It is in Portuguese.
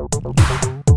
Música